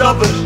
lovers.